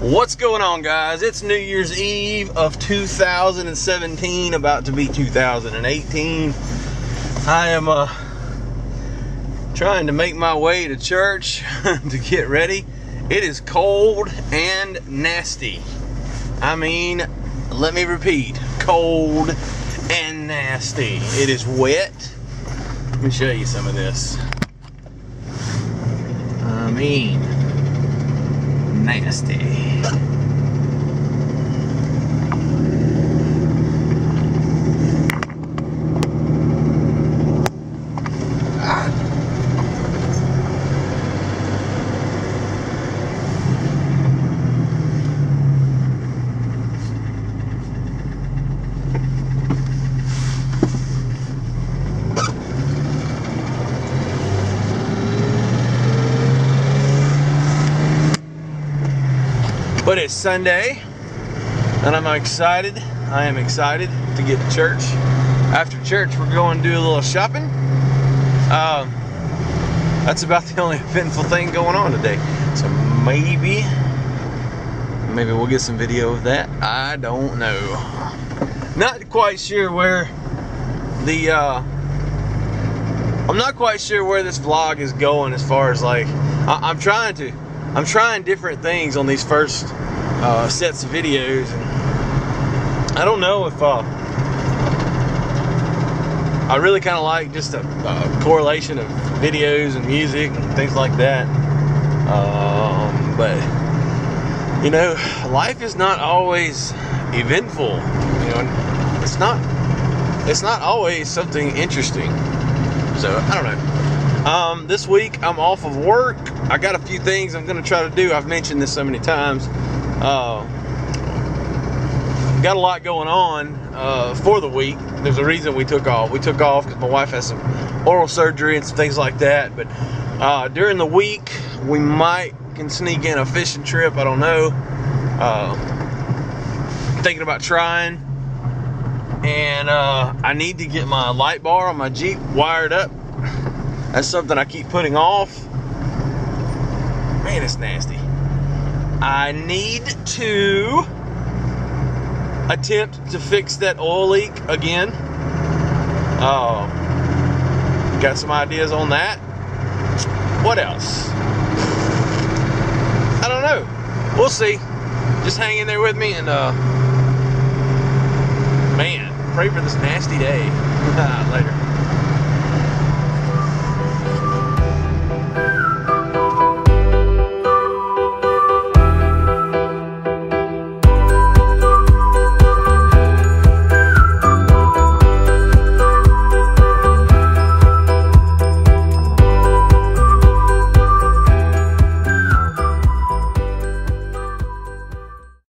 What's going on, guys? It's New Year's Eve of 2017, about to be 2018. I am uh, trying to make my way to church to get ready. It is cold and nasty. I mean, let me repeat cold and nasty. It is wet. Let me show you some of this. I mean, ないだして。But it's Sunday, and I'm excited. I am excited to get to church. After church, we're going to do a little shopping. Um, that's about the only eventful thing going on today. So maybe, maybe we'll get some video of that. I don't know. Not quite sure where the. Uh, I'm not quite sure where this vlog is going as far as like I, I'm trying to I'm trying different things on these first uh, sets of videos, I don't know if uh, I really kind of like just a, a, correlation of videos and music and things like that. Um, but you know, life is not always eventful. You know, it's not. It's not always something interesting. So I don't know. Um, this week I'm off of work. I got a few things I'm going to try to do. I've mentioned this so many times. Uh, got a lot going on uh, for the week. There's a reason we took off. We took off because my wife has some oral surgery and some things like that. But uh, during the week, we might can sneak in a fishing trip. I don't know. Uh, thinking about trying. And uh, I need to get my light bar on my Jeep wired up that's something I keep putting off. Man, it's nasty. I need to attempt to fix that oil leak again. Oh, got some ideas on that. What else? I don't know. We'll see. Just hang in there with me and, uh, man, pray for this nasty day. Later.